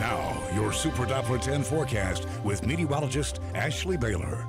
Now, your Super Doppler 10 forecast with meteorologist Ashley Baylor.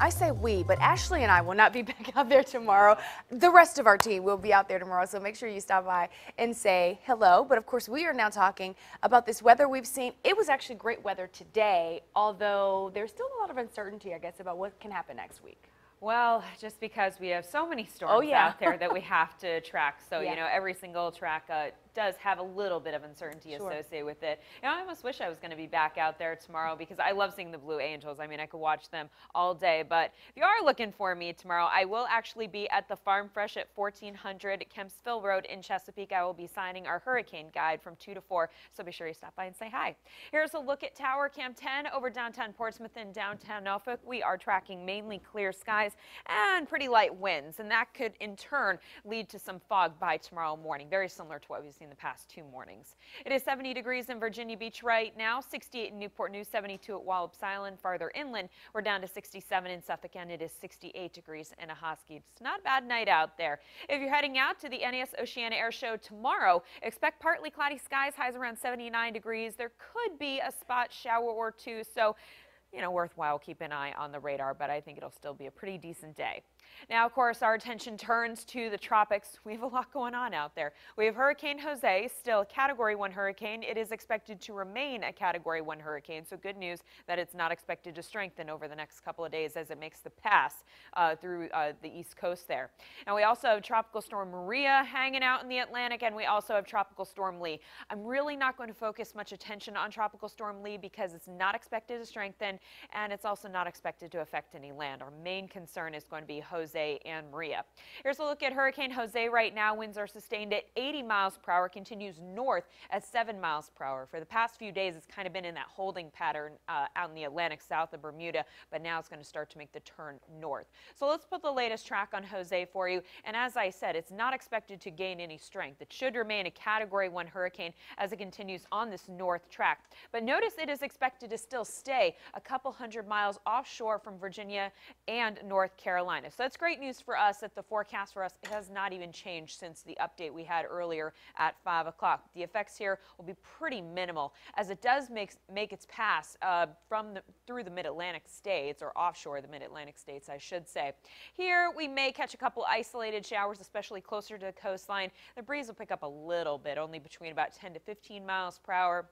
I say we, but Ashley and I will not be back out there tomorrow. The rest of our team will be out there tomorrow, so make sure you stop by and say hello. But of course, we are now talking about this weather we've seen. It was actually great weather today, although there's still a lot of uncertainty, I guess, about what can happen next week. Well, just because we have so many storms oh, yeah. out there that we have to track. So, yeah. you know, every single track uh, does have a little bit of uncertainty sure. associated with it. Know, I almost wish I was going to be back out there tomorrow because I love seeing the Blue Angels. I mean, I could watch them all day. But if you are looking for me tomorrow, I will actually be at the Farm Fresh at 1400 Kempsville Road in Chesapeake. I will be signing our hurricane guide from 2 to 4. So be sure you stop by and say hi. Here's a look at Tower Cam 10 over downtown Portsmouth and downtown Norfolk. We are tracking mainly clear skies and pretty light winds. And that could in turn lead to some fog by tomorrow morning. Very similar to what we've seen in the past two mornings. It is 70 degrees in Virginia Beach right now, 68 in Newport News, 72 at Wallops Island. Farther inland, we're down to 67 in Suffolk, and it is 68 degrees in Ahoskie. It's not a bad night out there. If you're heading out to the NAS Oceana Air Show tomorrow, expect partly cloudy skies, highs around 79 degrees. There could be a spot shower or two, so you know, worthwhile keep an eye on the radar, but I think it'll still be a pretty decent day. Now, of course, our attention turns to the tropics. We have a lot going on out there. We have Hurricane Jose, still a Category 1 hurricane. It is expected to remain a Category 1 hurricane, so good news that it's not expected to strengthen over the next couple of days as it makes the pass uh, through uh, the east coast there. And we also have Tropical Storm Maria hanging out in the Atlantic, and we also have Tropical Storm Lee. I'm really not going to focus much attention on Tropical Storm Lee because it's not expected to strengthen, and it's also not expected to affect any land. Our main concern is going to be Jose and Maria. Here's a look at Hurricane Jose right now. Winds are sustained at 80 miles per hour, continues north at 7 miles per hour. For the past few days, it's kind of been in that holding pattern uh, out in the Atlantic south of Bermuda, but now it's going to start to make the turn north. So let's put the latest track on Jose for you. And as I said, it's not expected to gain any strength. It should remain a Category 1 hurricane as it continues on this north track. But notice it is expected to still stay a couple hundred miles offshore from Virginia and North Carolina. So that's great news for us that the forecast for us has not even changed since the update we had earlier at 5 o'clock. The effects here will be pretty minimal as it does make, make its pass uh, from the, through the mid-Atlantic states or offshore the mid-Atlantic states, I should say. Here we may catch a couple isolated showers, especially closer to the coastline. The breeze will pick up a little bit, only between about 10 to 15 miles per hour.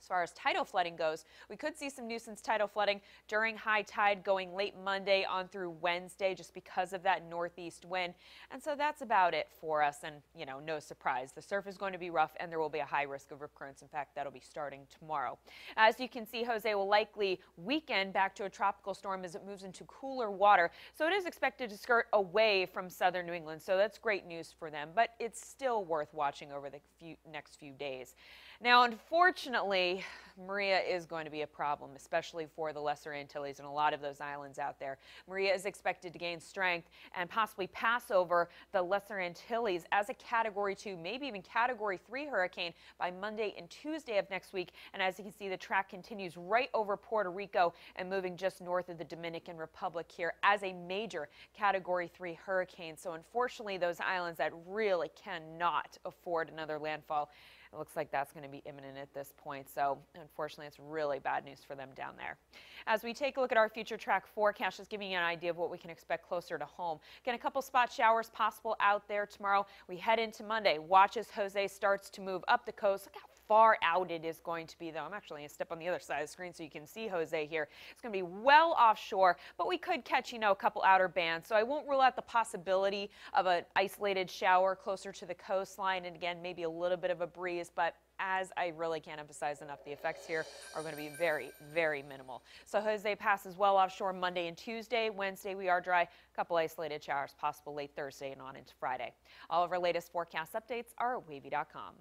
As far as tidal flooding goes, we could see some nuisance tidal flooding during high tide going late Monday on through Wednesday just because of that northeast wind. And so that's about it for us. And, you know, no surprise. The surf is going to be rough and there will be a high risk of rip currents. In fact, that'll be starting tomorrow. As you can see, Jose will likely weaken back to a tropical storm as it moves into cooler water. So it is expected to skirt away from southern New England. So that's great news for them, but it's still worth watching over the few, next few days. Now, Maria is going to be a problem, especially for the Lesser Antilles and a lot of those islands out there. Maria is expected to gain strength and possibly pass over the Lesser Antilles as a Category 2, maybe even Category 3 hurricane by Monday and Tuesday of next week. And as you can see, the track continues right over Puerto Rico and moving just north of the Dominican Republic here as a major Category 3 hurricane. So unfortunately, those islands that really cannot afford another landfall it looks like that's going to be imminent at this point. So unfortunately, it's really bad news for them down there. As we take a look at our future track forecast, just giving you an idea of what we can expect closer to home. Again, a couple spot showers possible out there tomorrow. We head into Monday. Watch as Jose starts to move up the coast. Look how far out it is going to be, though. I'm actually going to step on the other side of the screen so you can see Jose here. It's going to be well offshore, but we could catch, you know, a couple outer bands. So I won't rule out the possibility of an isolated shower closer to the coastline. And again, maybe a little bit of a breeze, but as I really can't emphasize enough, the effects here are going to be very, very minimal. So Jose passes well offshore Monday and Tuesday. Wednesday, we are dry. A couple isolated showers possible late Thursday and on into Friday. All of our latest forecast updates are at wavy.com.